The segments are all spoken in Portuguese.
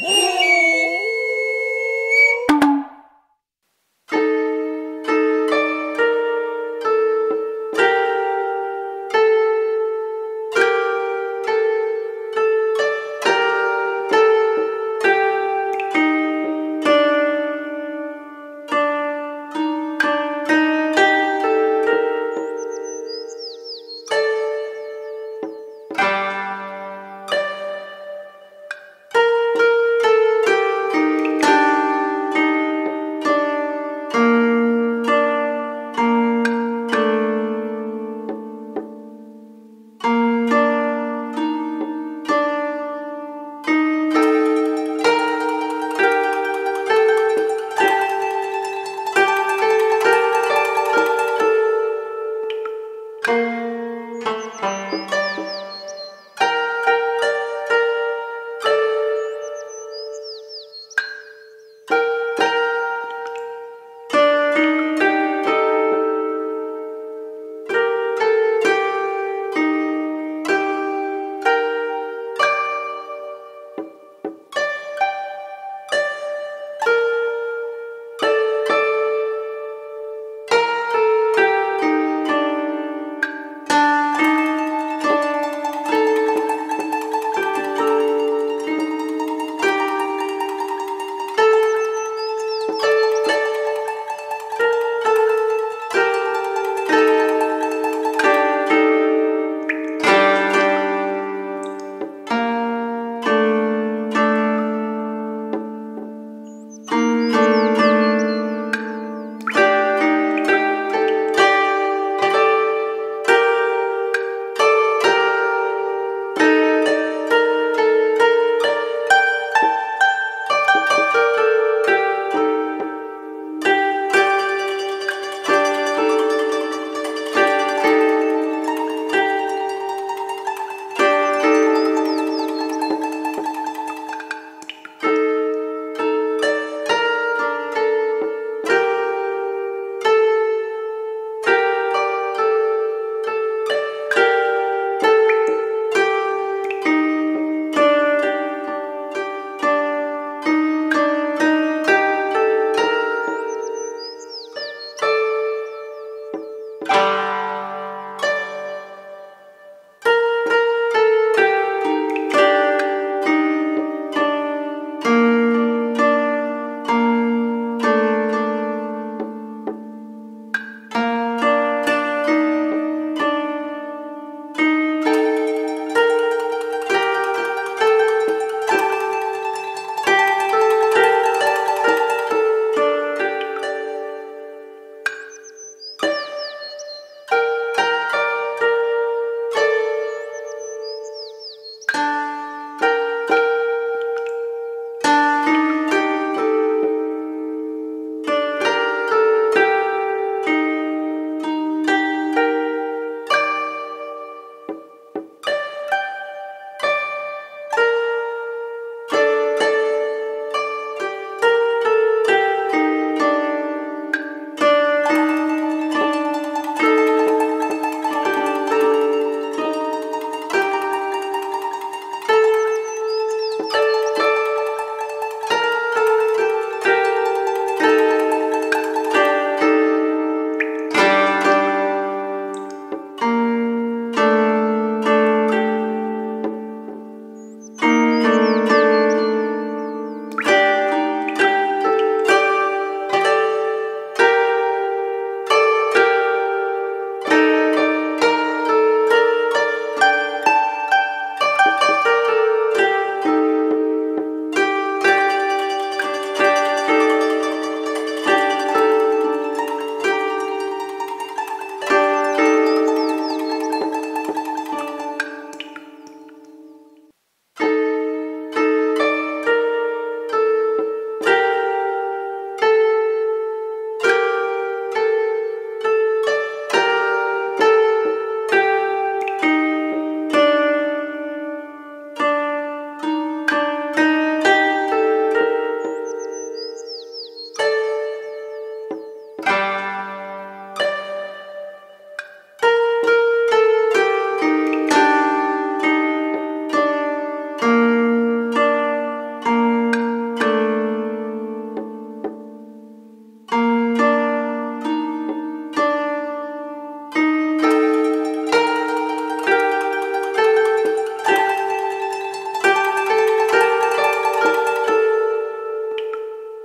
Whoa!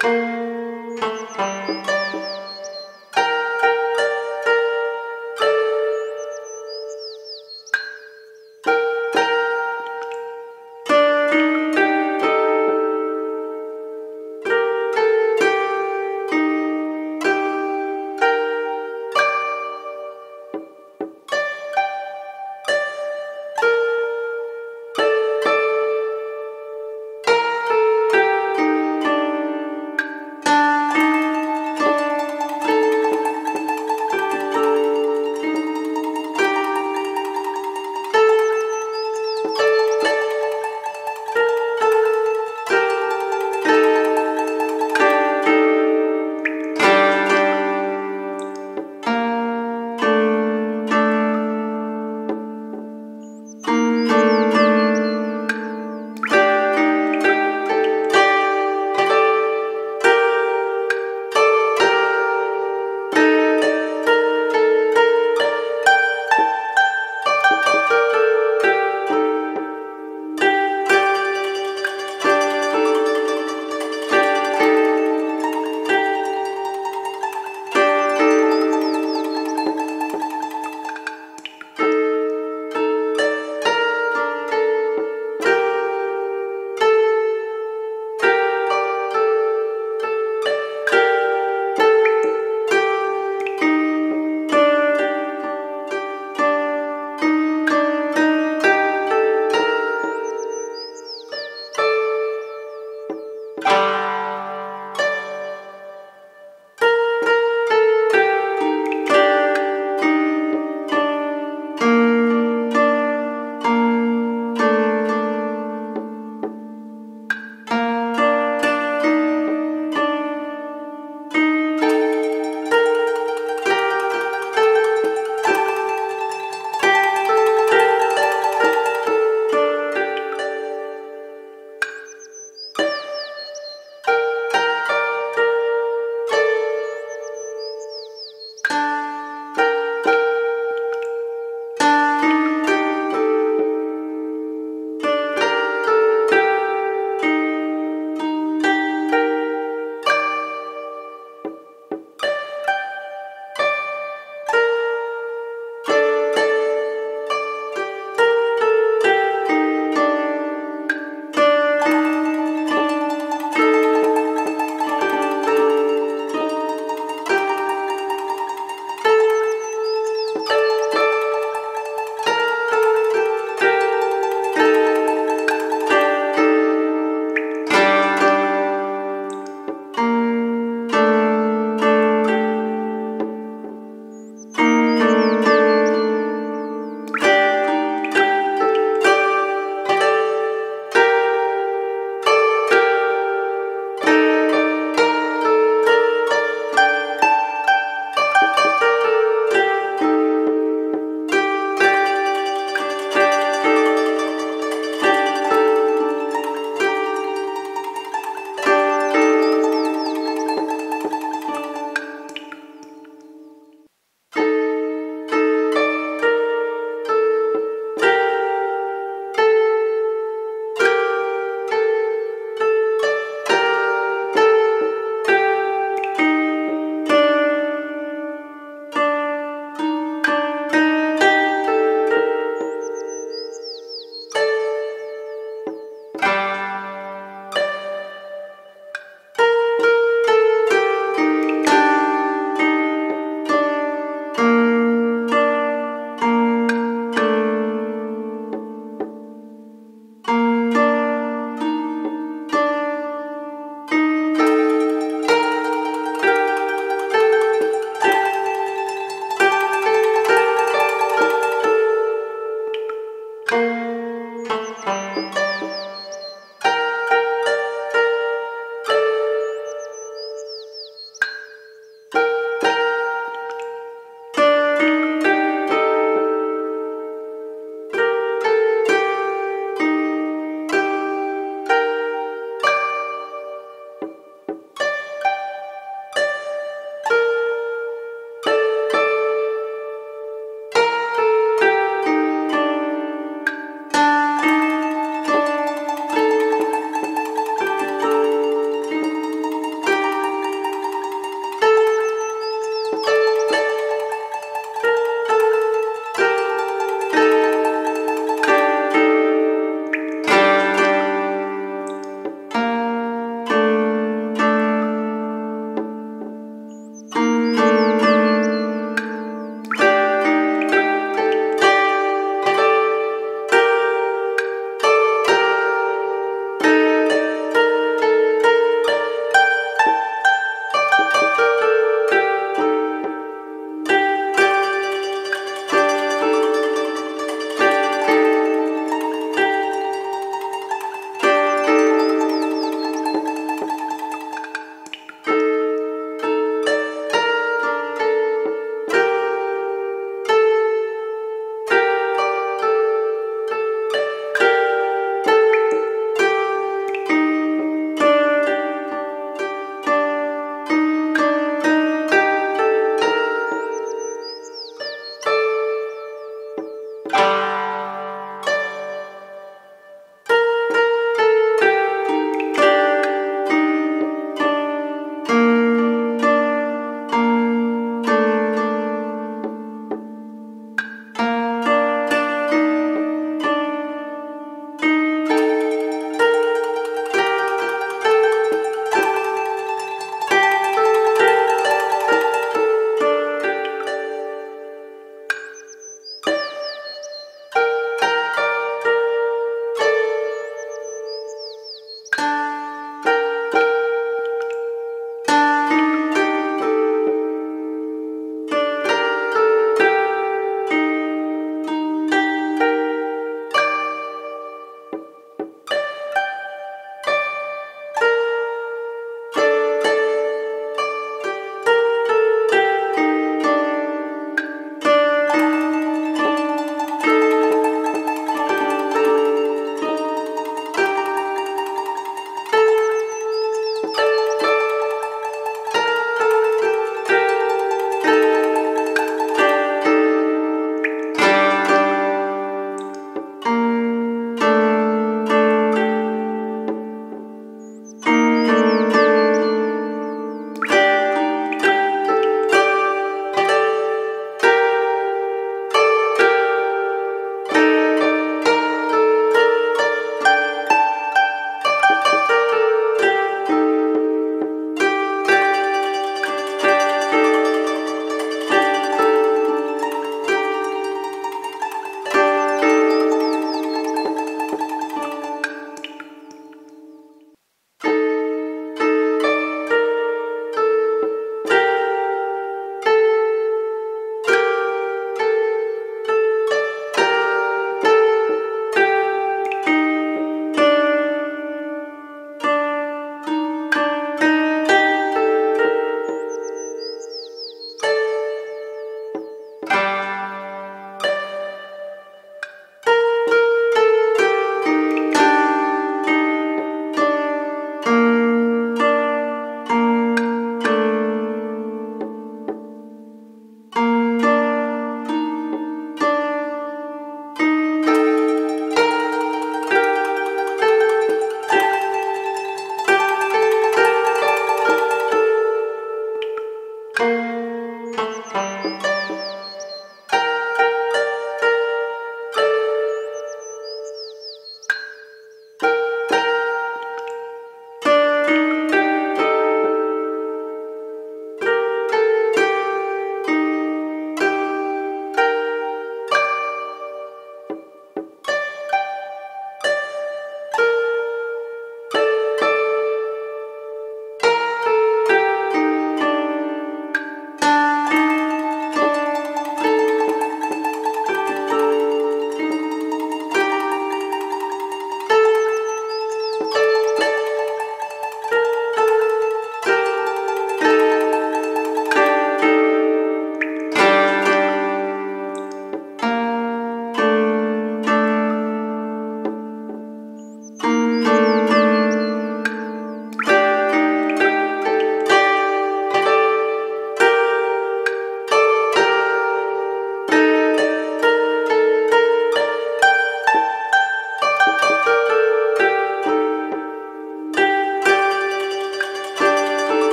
Música